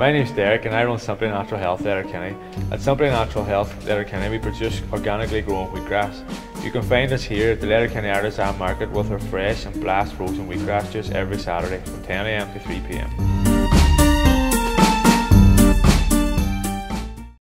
My name is Derek and I run Simply Natural Health Letterkenny. At Simply Natural Health Letterkenny we produce organically grown wheatgrass. You can find us here at the Letterkenny Artisan Market with our fresh and blast frozen wheatgrass juice every Saturday from 10am to 3pm.